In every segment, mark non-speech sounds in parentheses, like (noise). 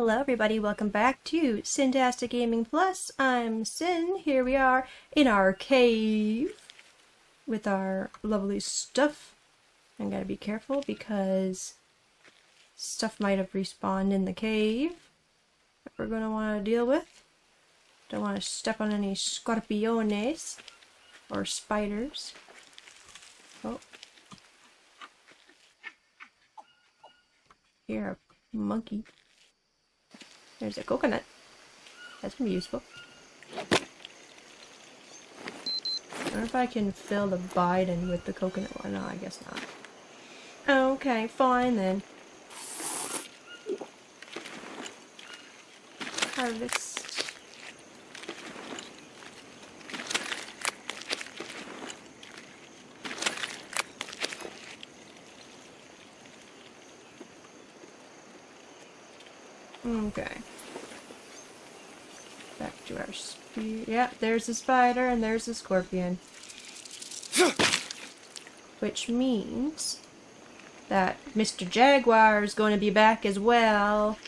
Hello everybody, welcome back to Cyntastic Gaming Plus. I'm Cyn. Here we are in our cave with our lovely stuff. I gotta be careful because stuff might have respawned in the cave that we're gonna want to deal with. Don't want to step on any scorpiones or spiders. Oh. Here, a monkey. There's a coconut. That's gonna be useful. I wonder if I can fill the bidon with the coconut one. No, I guess not. Okay, fine then. Harvest. Okay. To our. Yeah, there's a spider and there's a scorpion. (gasps) Which means that Mr. Jaguar is going to be back as well.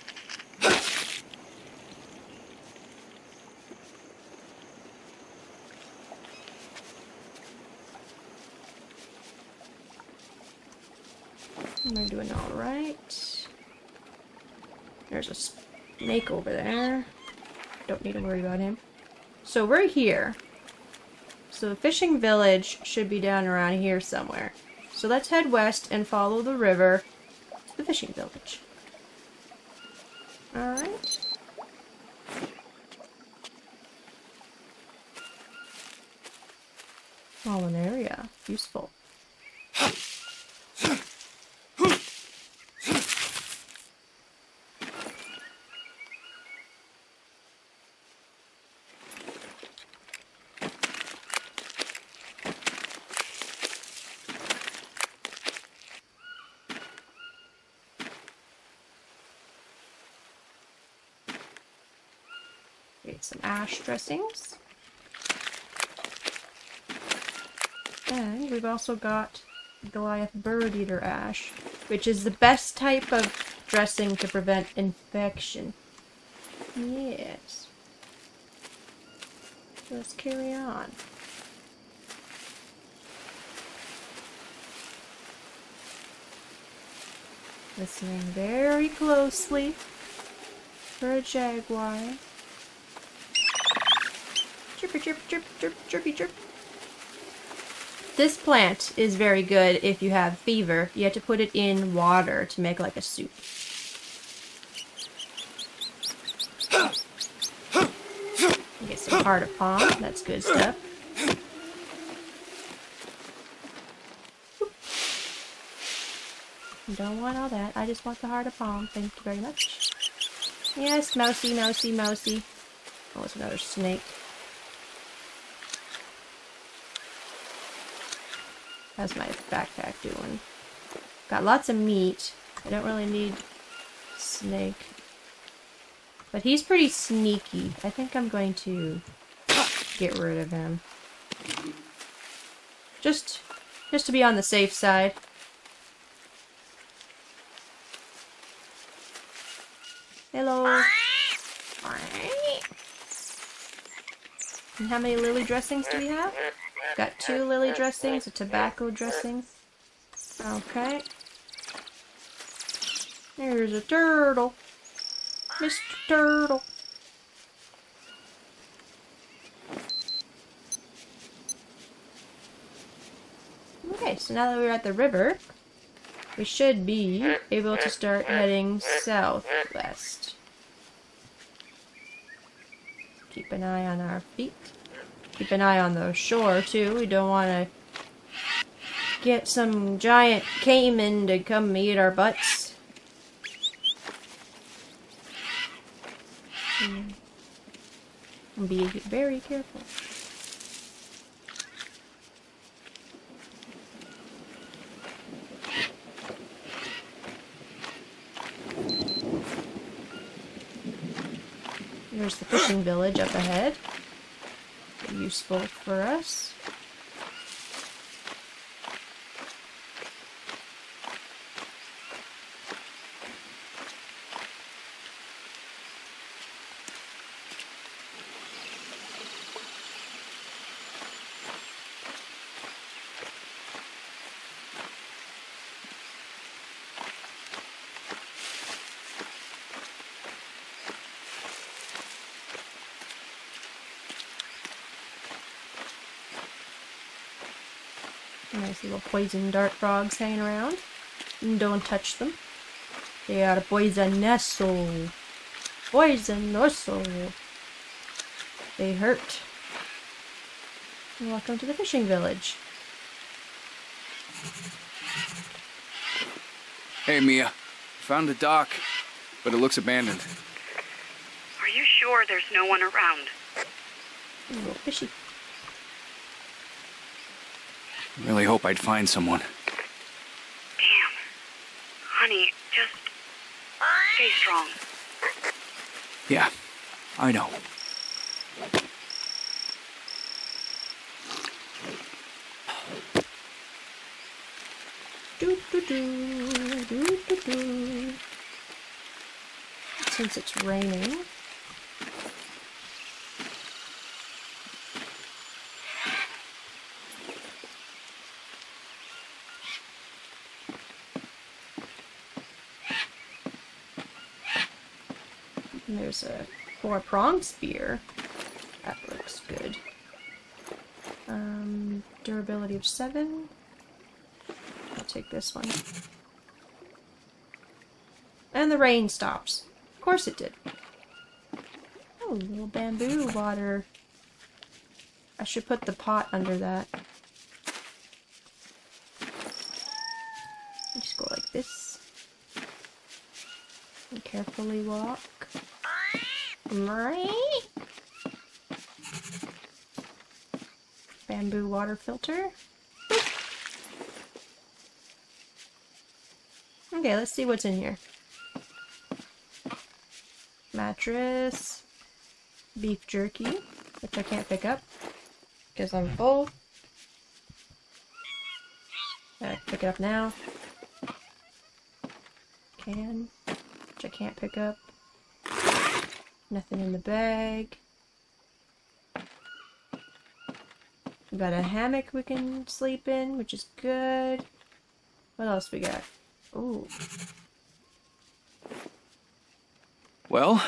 Am I doing alright? There's a snake over there. Don't need to worry about him. So we're here. So the fishing village should be down around here somewhere. So let's head west and follow the river to the fishing village. Alright. Fallen area. Useful. Create some ash dressings. And we've also got Goliath Bird Eater Ash, which is the best type of dressing to prevent infection. Yes. Let's carry on. Listening very closely for a jaguar. Chirpy chirp chirp chirp chirpy chirp. This plant is very good if you have fever. You have to put it in water to make like a soup. Get some heart of palm. That's good stuff. Don't want all that. I just want the heart of palm. Thank you very much. Yes, mousy, mousy, mousy. Oh, it's another snake. How's my backpack doing? Got lots of meat. I don't really need snake. But he's pretty sneaky. I think I'm going to get rid of him. Just, just to be on the safe side. Hello. And how many lily dressings do we have? Got two lily dressings, a tobacco dressing. Okay. There's a turtle. Mr. Turtle. Okay, so now that we're at the river, we should be able to start heading southwest. Keep an eye on our feet. Keep an eye on the shore, too. We don't want to get some giant caiman to come eat our butts. And be very careful. There's the fishing village up ahead. Useful for us. Nice little poison dart frogs hanging around. Don't touch them. They are poisonous. Poisonous. They hurt. Welcome to the fishing village. Hey, Mia. Found a dock, but it looks abandoned. Are you sure there's no one around? A little fishy. Really hope I'd find someone. Damn. Honey, just stay strong. Yeah, I know. Do do do do do do. Since it's raining. And there's a four prong spear. That looks good. Um, durability of seven. I'll take this one. And the rain stops. Of course it did. Oh, little bamboo water. I should put the pot under that. Just go like this. And carefully walk. Bamboo water filter. Okay, let's see what's in here. Mattress. Beef jerky, which I can't pick up because I'm full. I pick it up now. Can, which I can't pick up. Nothing in the bag. We got a hammock we can sleep in, which is good. What else we got? Ooh. Well,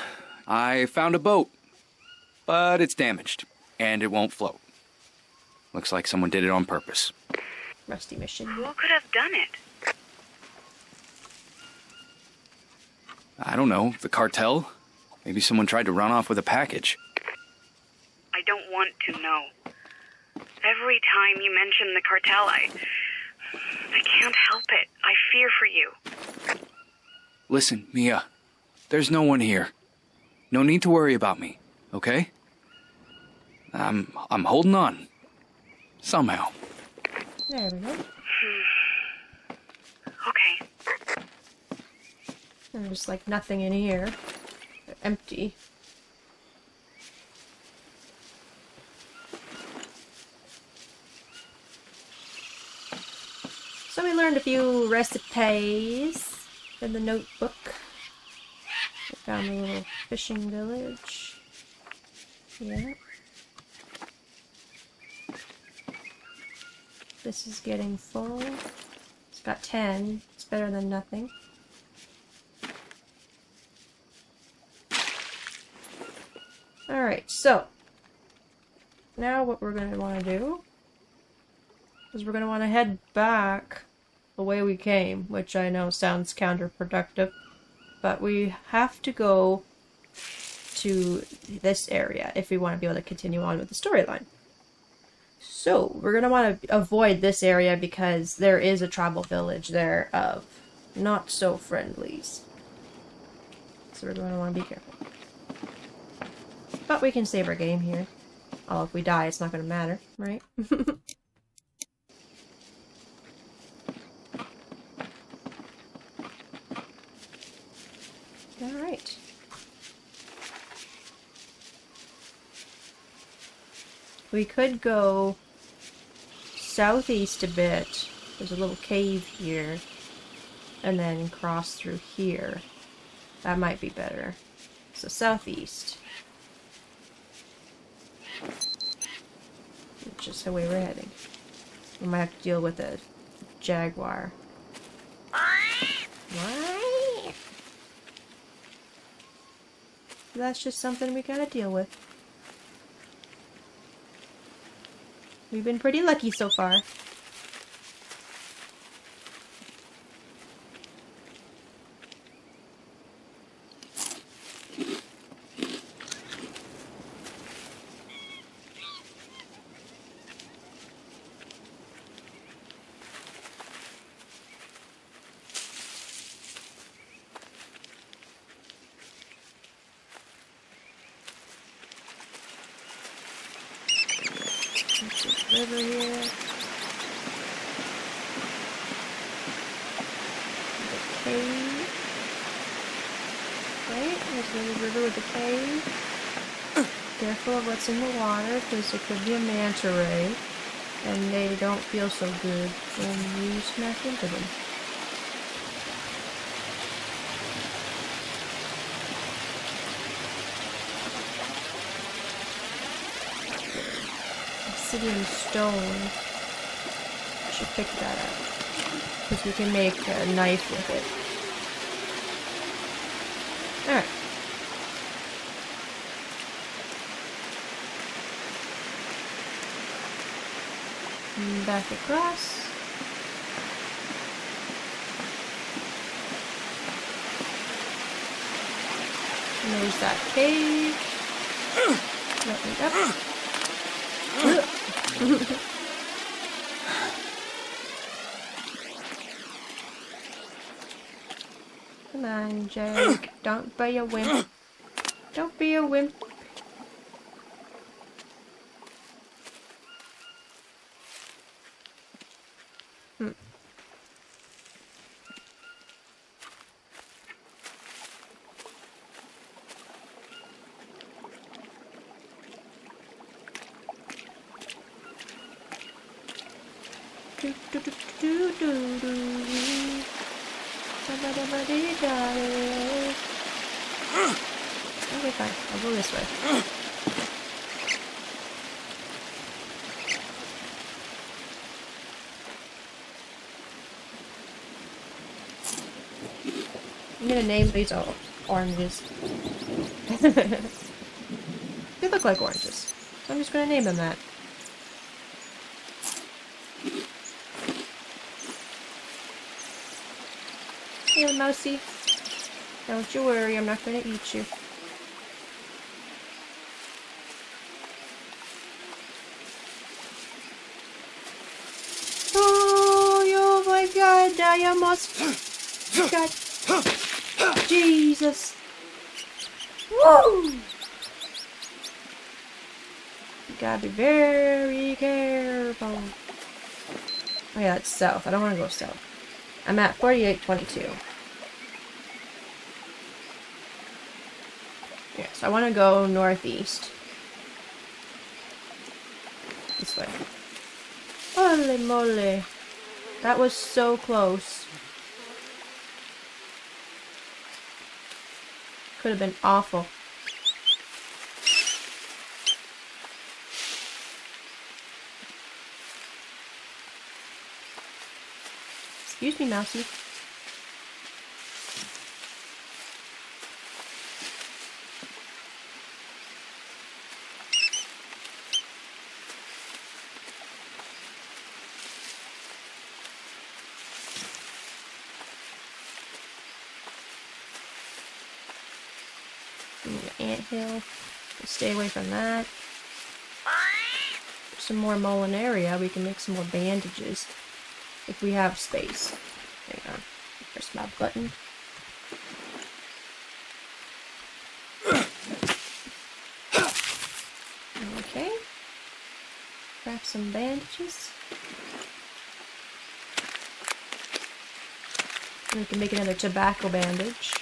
I found a boat, but it's damaged, and it won't float. Looks like someone did it on purpose. Rusty mission. Who could have done it? I don't know, the cartel? Maybe someone tried to run off with a package. I don't want to know. Every time you mention the cartel, I. I can't help it. I fear for you. Listen, Mia, there's no one here. No need to worry about me, okay? I'm I'm holding on. Somehow. There we go. Hmm. Okay. There's like nothing in here. Empty. So we learned a few recipes in the notebook. We found a little fishing village. Yeah. This is getting full. It's got 10. It's better than nothing. Alright, so now what we're going to want to do is we're going to want to head back the way we came, which I know sounds counterproductive, but we have to go to this area if we want to be able to continue on with the storyline. So, we're going to want to avoid this area because there is a tribal village there of not so friendlies. So we're going to want to be careful. But we can save our game here. Oh, if we die, it's not going to matter, right? (laughs) Alright. We could go southeast a bit. There's a little cave here. And then cross through here. That might be better. So southeast. Which is the way we're heading. We might have to deal with a jaguar. What? That's just something we gotta deal with. We've been pretty lucky so far. river here. The cave. Right? There's a little river with a cave. Careful of what's in the water, because it could be a manta ray. And they don't feel so good when you smack into them. Obsidian stone. Should pick that up. Because we can make a knife with it. Alright. Back across. And there's that cave. Let me up. Come on, Jake. Don't be a wimp. Don't be a wimp. Hmm. Do, do, do, do, do, do. Ba-ba-da-ba-dee-da-dee. Okay, fine. I'll go this way. I'm gonna name these all oranges. (laughs) they look like oranges. So I'm just gonna name them that. Here, Mousy. Don't you worry, I'm not gonna eat you. Oh, oh my god, I almost (gasps) got (gasps) Jesus. Woo! Oh. You gotta be very careful. Oh yeah, it's south. I don't want to go south. I'm at 4822. Yes, I want to go northeast. This way. Holy moly. That was so close. Could have been awful. Excuse me, Mousy. Hill. Stay away from that. Some more area. We can make some more bandages if we have space. Hang on. Press my button. Okay. Craft some bandages. We can make another tobacco bandage.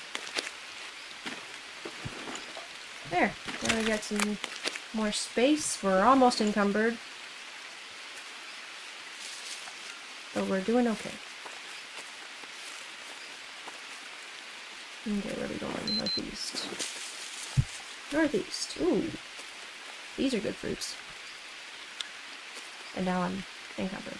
There. Now we got some more space. We're almost encumbered. But we're doing okay. Okay, where are we going? Northeast. Northeast. Ooh. These are good fruits. And now I'm encumbered.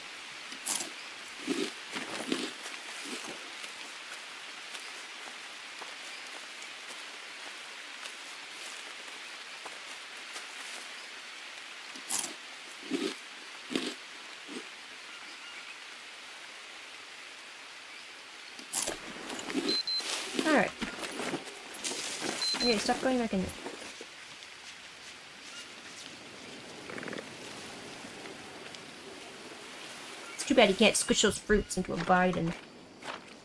Alright. Okay, stop going back in there. It's too bad you can't squish those fruits into a bite and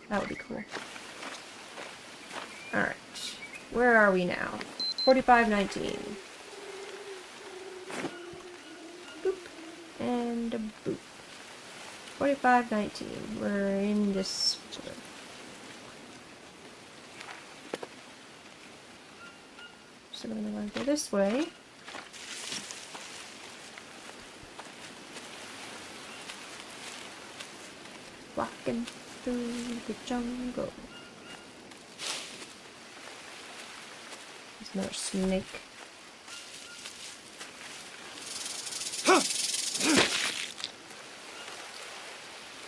that would be cool. Alright. Where are we now? 4519. Boop. And a boop. 4519. We're in this. So we're gonna want to go this way. Walking through the jungle. There's another snake.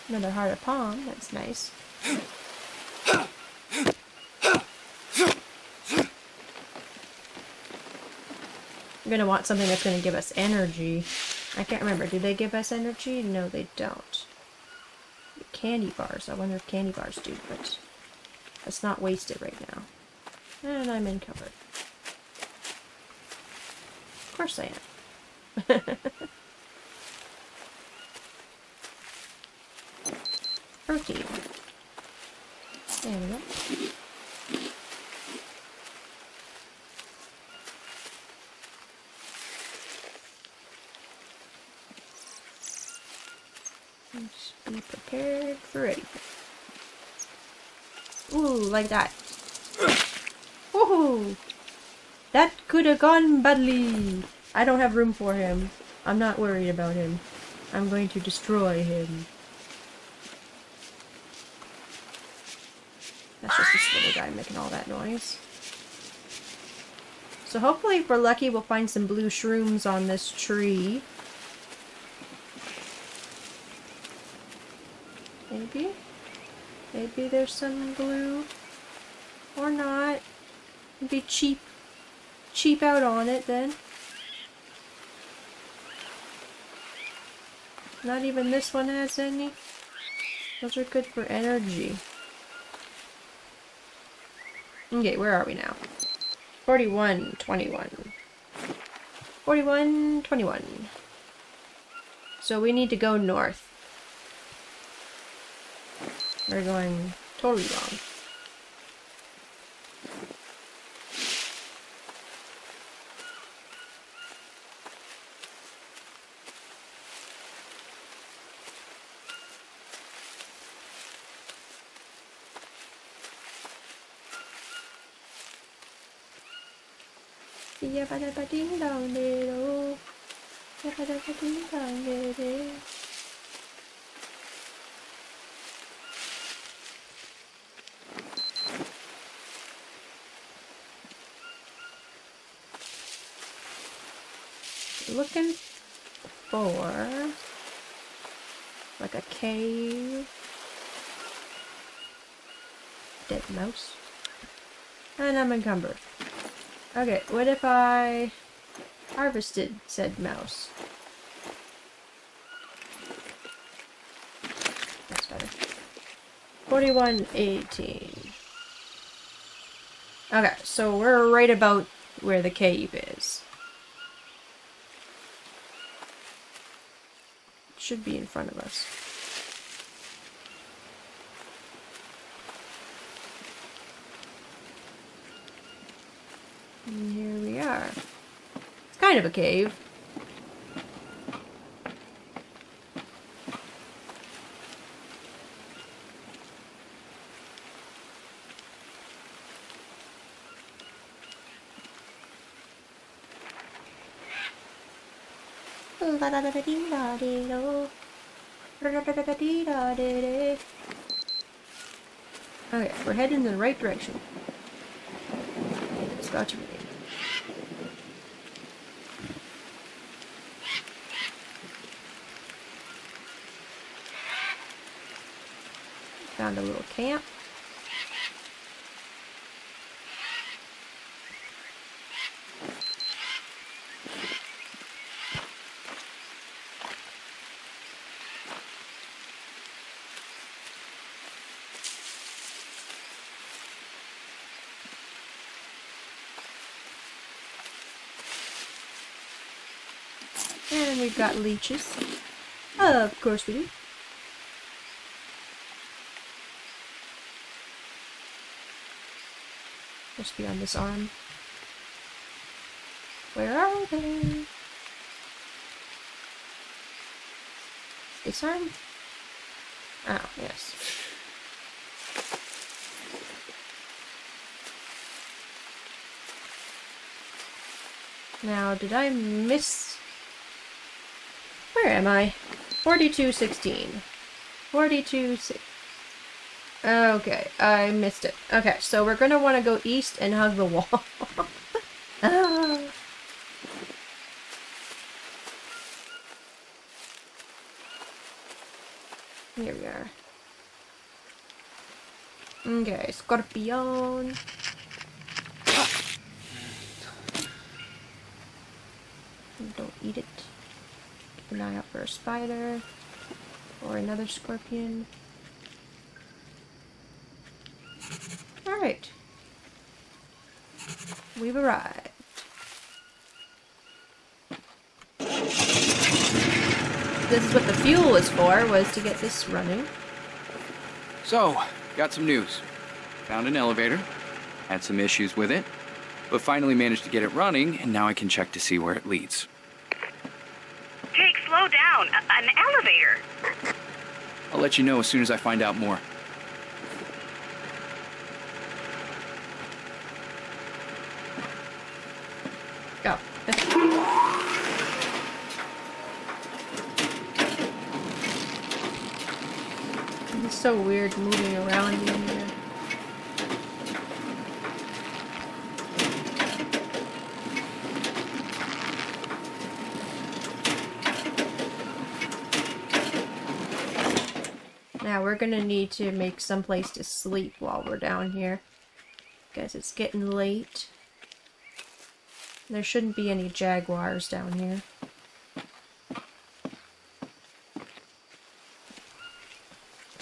Another heart of palm, that's nice. We're gonna want something that's gonna give us energy. I can't remember, do they give us energy? No, they don't. Candy bars, I wonder if candy bars do, but let's not waste it right now. And I'm in cover. Of course I am. (laughs) Protein. There we go. Just be prepared for anything. Ooh, like that. That could have gone badly. I don't have room for him. I'm not worried about him. I'm going to destroy him. That's just this little guy making all that noise. So hopefully if we're lucky we'll find some blue shrooms on this tree. Maybe? Maybe there's some glue. Or not. Be cheap. Cheap out on it then. Not even this one has any. Those are good for energy. Okay, where are we now? 41, 21. 41, 21. So we need to go north. We're going totally wrong. Yeah, da ba ding dong dee do. Yeah, da ba ding dong dee Looking for like a cave. Dead mouse. And I'm encumbered. Okay, what if I harvested said mouse? That's better. 4118. Okay, so we're right about where the cave is. Should be in front of us. And here we are. It's kind of a cave. Heading in the right direction. It's got to be. Found a little camp. And we've got leeches. Of course we do. Must be on this arm. Where are they? This arm? Oh, yes. Now, did I miss... Where am I? 4216. 42... Okay, I missed it. Okay, so we're gonna want to go east and hug the wall. ah. (laughs) Here we are. Okay, scorpion. Don't eat it. Keep an eye out for a spider. Or another scorpion. Alright. We've arrived. This is what the fuel was for, was to get this running. So, got some news. Found an elevator, had some issues with it, but finally managed to get it running, and now I can check to see where it leads. Jake, slow down. A- an elevator. I'll let you know as soon as I find out more. Go. It's so weird moving around in here. Gonna need to make some place to sleep while we're down here. Because it's getting late. There shouldn't be any jaguars down here.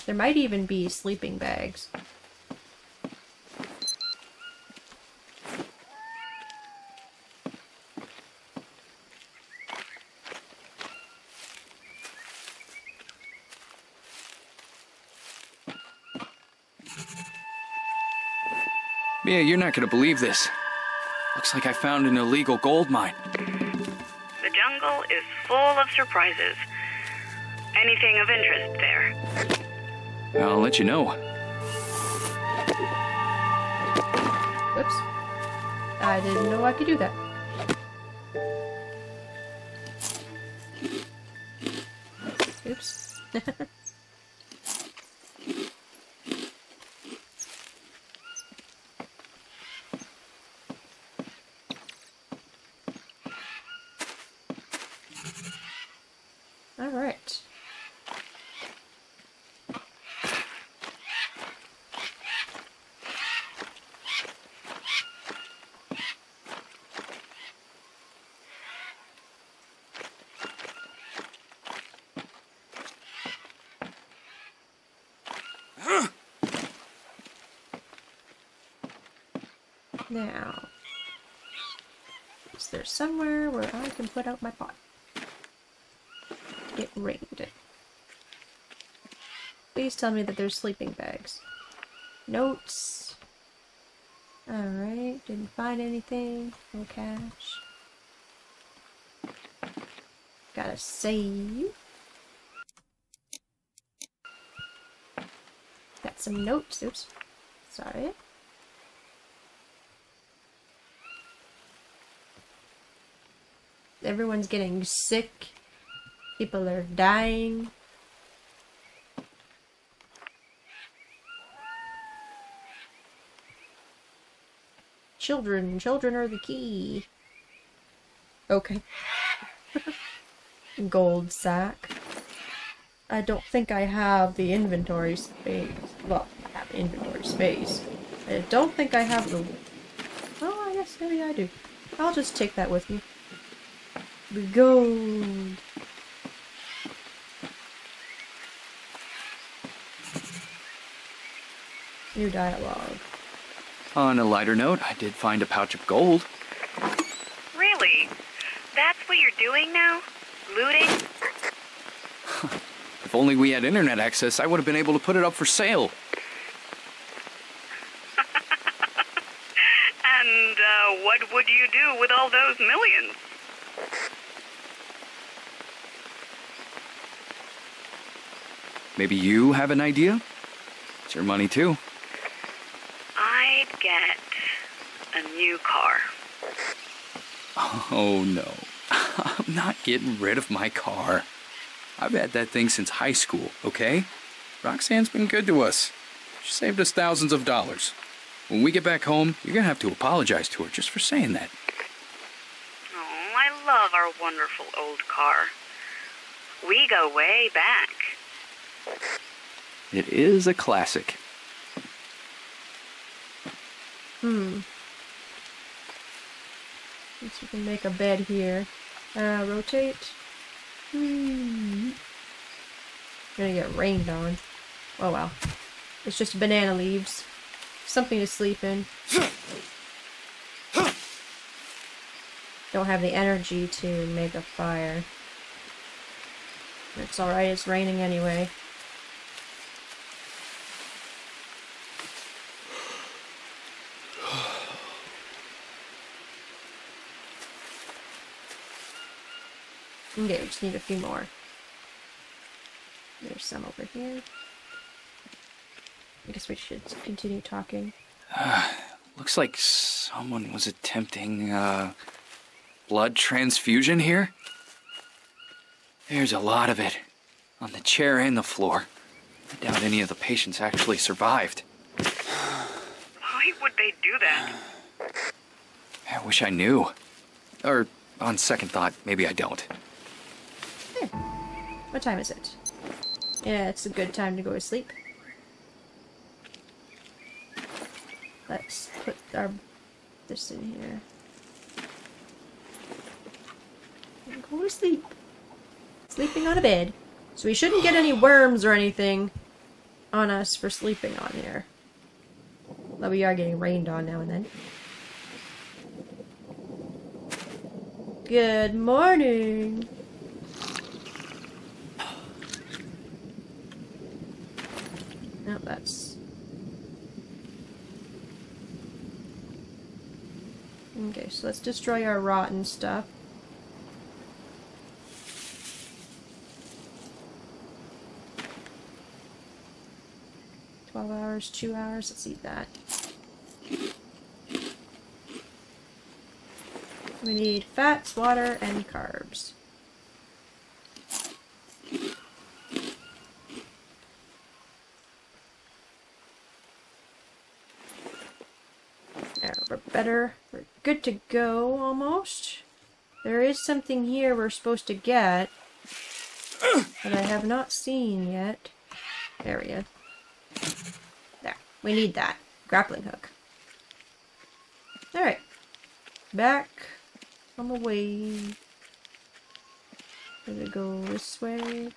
There might even be sleeping bags. Mia, you're not gonna believe this. Looks like I found an illegal gold mine. The jungle is full of surprises. Anything of interest there? I'll let you know. Oops. I didn't know I could do that. Oops. (laughs) All right. Now, is there somewhere where I can put out my pot? It rained. Please tell me that there's sleeping bags. Notes. Alright, didn't find anything. No cash. Gotta save. Got some notes. Oops. Sorry. Everyone's getting sick. People are dying. Children, children are the key. Okay. (laughs) Gold sack. I don't think I have the inventory space. Well, I have inventory space. I don't think I have the... Oh, I guess maybe I do. I'll just take that with me. The gold. New dialogue. On a lighter note, I did find a pouch of gold. Really? That's what you're doing now? Looting? If only we had internet access, I would have been able to put it up for sale. (laughs) And uh, what would you do with all those millions? Maybe you have an idea? It's your money too. I'd get a new car. Oh no. (laughs) I'm not getting rid of my car. I've had that thing since high school, okay? Roxanne's been good to us. She saved us thousands of dollars. When we get back home, you're gonna have to apologize to her just for saying that. Oh, I love our wonderful old car. We go way back. It is a classic. Hmm. Guess we can make a bed here. Uh, rotate. Hmm. Gonna get rained on. Oh well. It's just banana leaves. Something to sleep in. Don't have the energy to make a fire. It's alright, it's raining anyway. Okay, we just need a few more. There's some over here. I guess we should continue talking. (sighs) Looks like someone was attempting uh, blood transfusion here. There's a lot of it on the chair and the floor. I doubt any of the patients actually survived. (sighs) Why would they do that? (sighs) I wish I knew. Or, on second thought, maybe I don't. What time is it? Yeah, it's a good time to go to sleep. Let's put our this in here. Go to sleep. Sleeping on a bed. So we shouldn't get any worms or anything on us for sleeping on here. Though we are getting rained on now and then. Good morning. No, that's. Okay, so let's destroy our rotten stuff. Twelve hours, two hours, let's eat that. We need fats, water, and carbs. There, we're better. We're good to go, almost. There is something here we're supposed to get that I have not seen yet. There we go. There. We need that. Grappling hook. Alright. Back on the way. It go this way?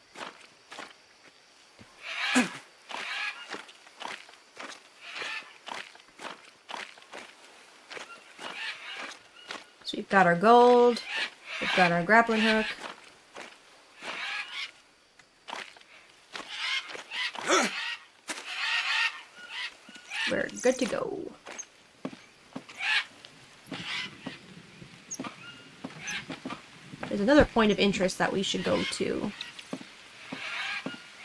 We've got our gold, we've got our grappling hook. We're good to go. There's another point of interest that we should go to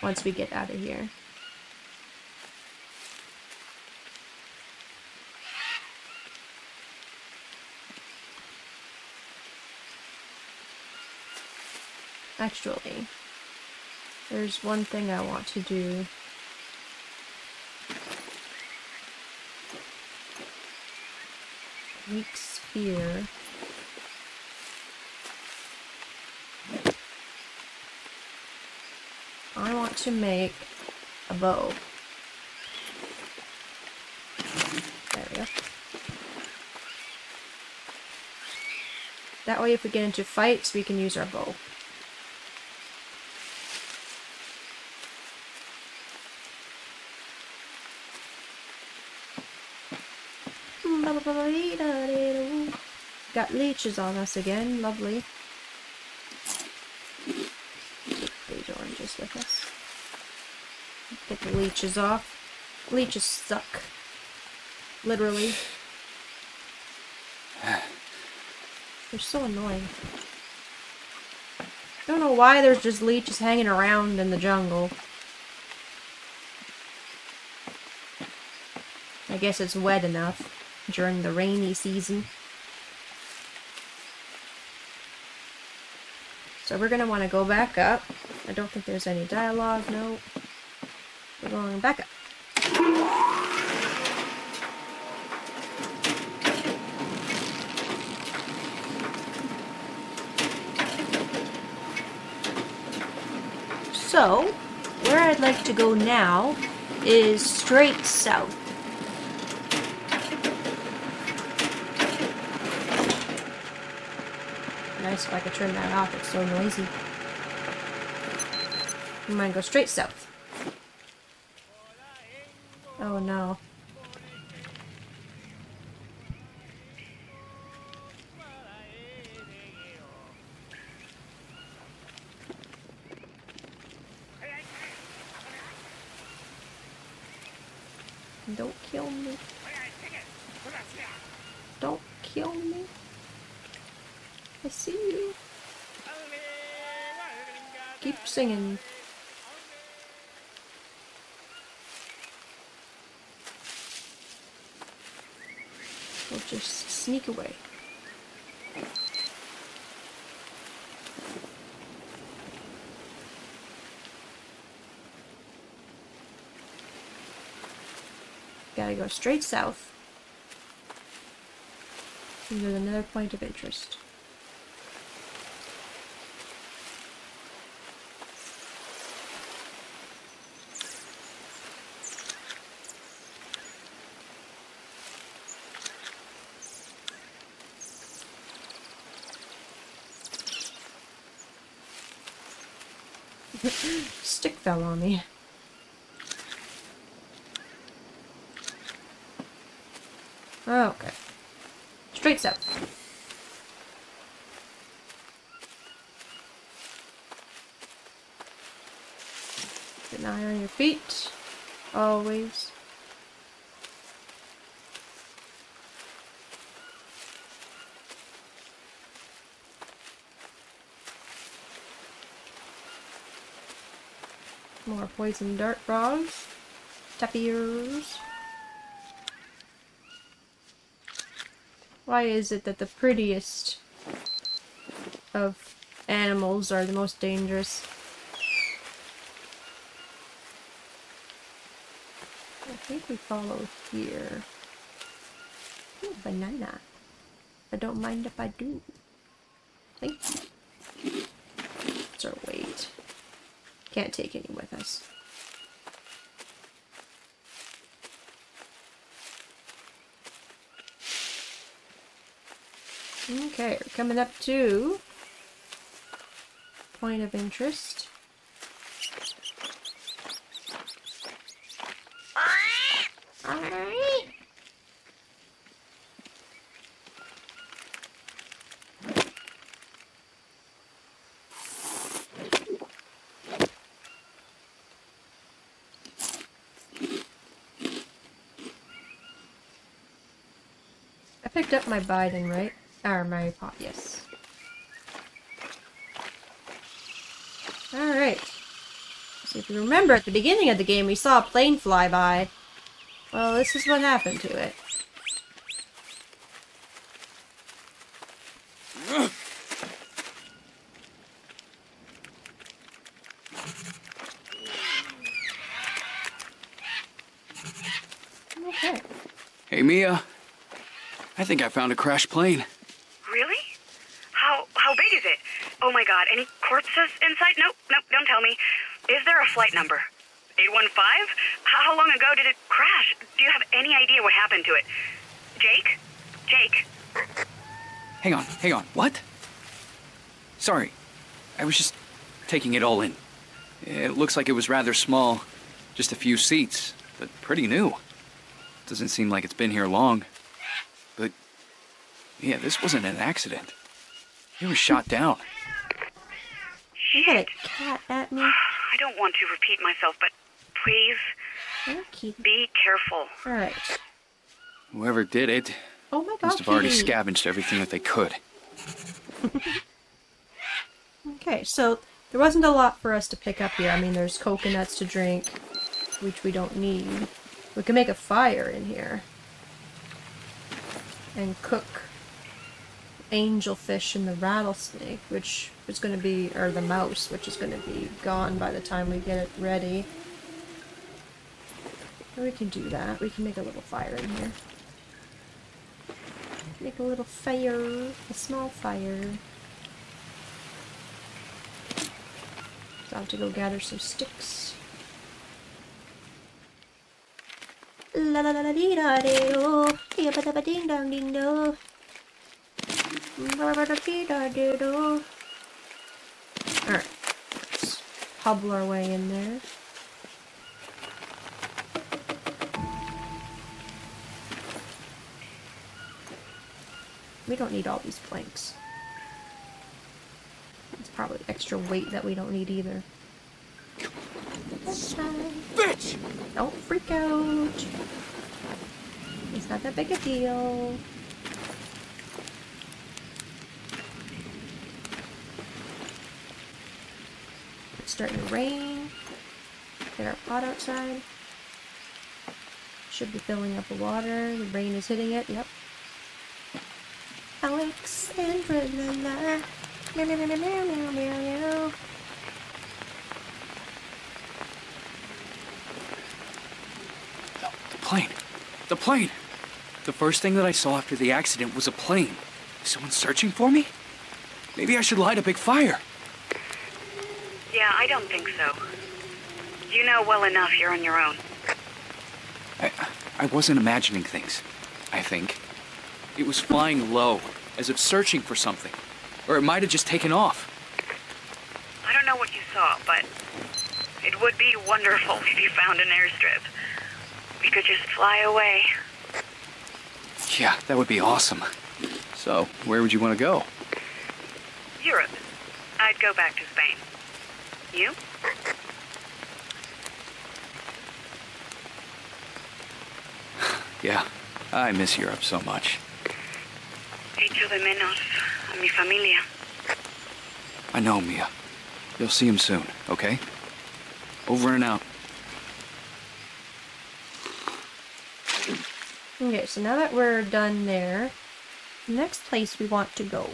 once we get out of here. Actually, there's one thing I want to do. Weak spear. I want to make a bow. There we go. That way if we get into fights, we can use our bow. Got leeches on us again. Lovely. These oranges with us. Get the leeches off. Leeches suck. Literally. (sighs) They're so annoying. Don't know why there's just leeches hanging around in the jungle. I guess it's wet enough during the rainy season. So we're gonna want to go back up. I don't think there's any dialogue, no. We're going back up. So, where I'd like to go now is straight south. If I could turn that off, it's so noisy. I'm gonna go straight south. Oh no. Don't kill me. Don't kill me. I see you. Keep singing. We'll just sneak away. Gotta go straight south. And there's another point of interest. Stick fell on me. Okay. Straight south. An eye on your feet. Always. More poison dart frogs. Tapirs. Why is it that the prettiest of animals are the most dangerous? I think we follow here. Ooh, banana. I don't mind if I do. Thank you. What's our weight? Can't take any with us. Okay, we're coming up to point of interest. Alright. I picked up my bidon, right? Or my pot, yes. Alright. So if you remember at the beginning of the game we saw a plane fly by. Well, this is what happened to it. Okay. Hey, Mia. I think I found a crashed plane. Really? How how big is it? Oh my god, any corpses inside? Nope, nope, don't tell me. Is there a flight number? 815? How long ago did it crash? Do you have any idea what happened to it? Jake? Jake? Hang on, hang on. What? Sorry. I was just taking it all in. It looks like it was rather small. Just a few seats, but pretty new. Doesn't seem like it's been here long. But, yeah, this wasn't an accident. It was shot down. You got a cat at me. I don't want to repeat myself, but please Thank you. be careful. Alright. Whoever did it Oh my god. must have already scavenged everything that they could. (laughs) Okay, so there wasn't a lot for us to pick up here. I mean, there's coconuts to drink, which we don't need. We can make a fire in here. and cook angelfish and the rattlesnake, which is going to be, or the mouse, which is going to be gone by the time we get it ready. We can do that. We can make a little fire in here. Make a little fire, a small fire. So I have to go gather some sticks. La la la la dee da dee oh. do, dee ba da ba ding dong ding do. Ba ba da dee da dee do. Alright. Let's hobble our way in there. We don't need all these planks. It's probably extra weight that we don't need either. Bitch! Don't freak out. It's not that big a deal. Starting to rain. Get our pot outside. Should be filling up with water. The rain is hitting it. Yep. Alexandra la la. Meow meow meow meow meow meow meow. The plane. The plane. The first thing that I saw after the accident was a plane. Is someone searching for me? Maybe I should light a big fire. Yeah, I don't think so. You know well enough you're on your own. I, I wasn't imagining things, I think. It was flying low, as if searching for something. Or it might have just taken off. I don't know what you saw, but it would be wonderful (laughs) if you found an airstrip. We could just fly away. Yeah, that would be awesome. So, where would you want to go? Europe. I'd go back to Spain. You? Yeah, I miss Europe so much. Echo de menos a mi familia. I know, Mia. You'll see him soon, okay? Over and out. Okay, so now that we're done there, the next place we want to go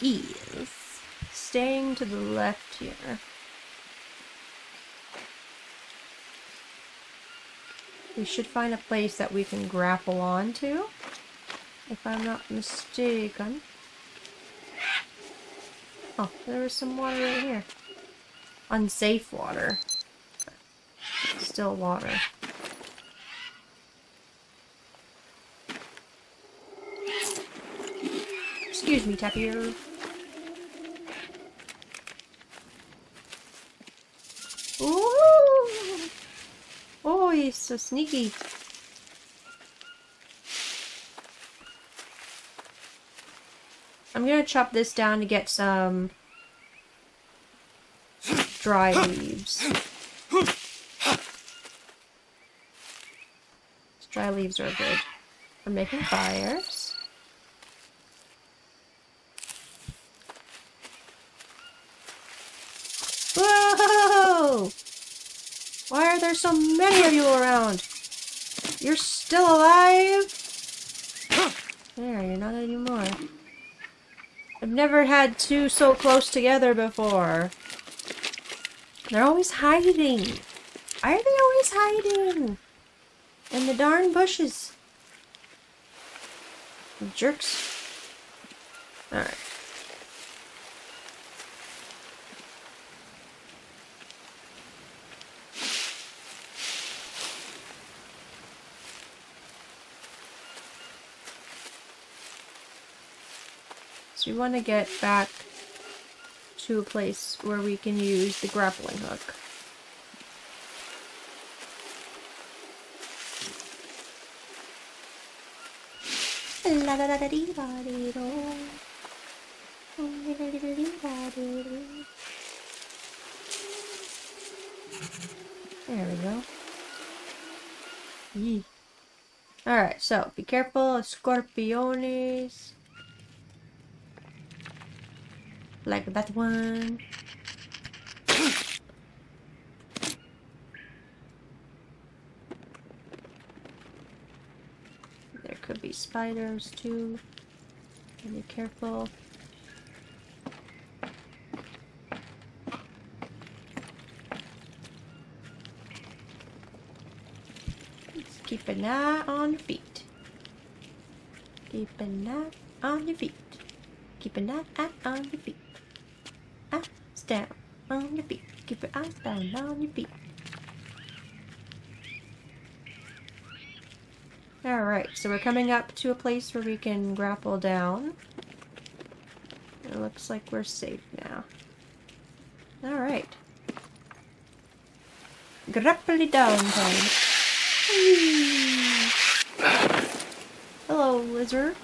is staying to the left here. We should find a place that we can grapple onto, if I'm not mistaken. Oh, there was some water right here. Unsafe water. Still water. Excuse me, Tapir. So sneaky. I'm gonna chop this down to get some dry leaves. Dry leaves are good for making fires. Why are there so many of you around? You're still alive? There, you're not anymore. I've never had two so close together before. They're always hiding. Why are they always hiding? In the darn bushes. Jerks. Alright. We want to get back to a place where we can use the grappling hook. La da da da dee da dee do. There we go. Yee. Alright, so be careful of scorpiones. Like that one. There could be spiders too. Be careful. Keep an eye on your feet. Keep an eye on your feet. Keep an eye on your feet. Down on your feet. Keep your eyes down on your feet. Alright, so we're coming up to a place where we can grapple down. It looks like we're safe now. Alright. Grapple down time. Hello, lizard.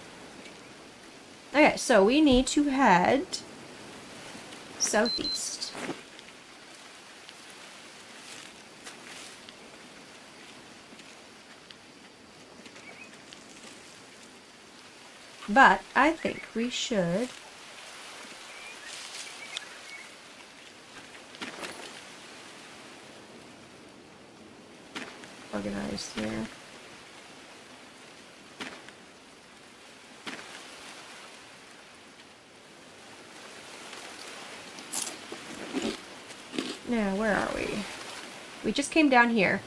Okay, so we need to head southeast. But I think we should organize here. Now, where are we? We just came down here.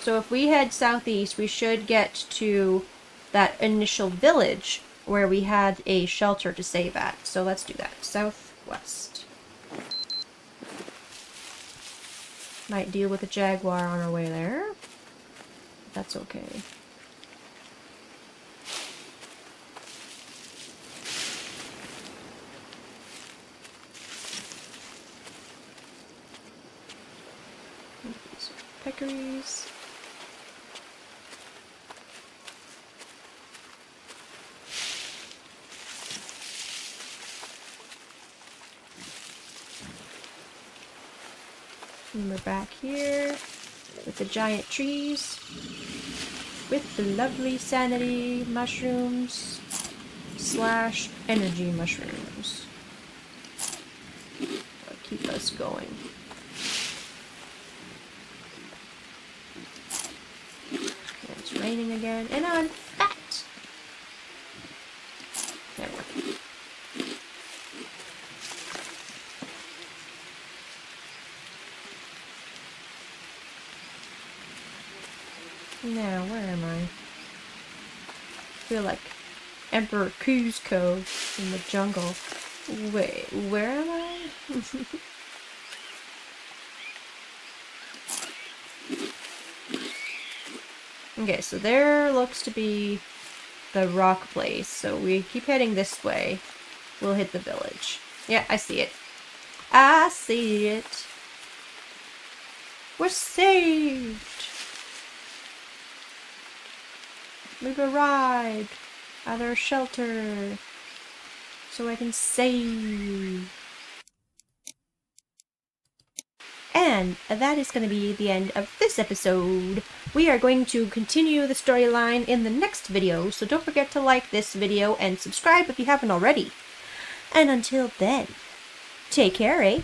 So if we head southeast, we should get to that initial village where we had a shelter to save at. So let's do that. Southwest. Might deal with a jaguar on our way there. That's okay. These are. And we're back here with the giant trees, with the lovely sanity mushrooms slash energy mushrooms. Keep us going. And again, and I'm fat. There we go. Now, where am I? I feel like Emperor Kuzco in the jungle. Wait, where am I? (laughs) okay, so there looks to be the rock place. So we keep heading this way. We'll hit the village. Yeah, I see it. I see it. We're saved. We've arrived at our shelter so I can save. And that is going to be the end of this episode. We are going to continue the storyline in the next video, so don't forget to like this video and subscribe if you haven't already. And until then, take care, eh?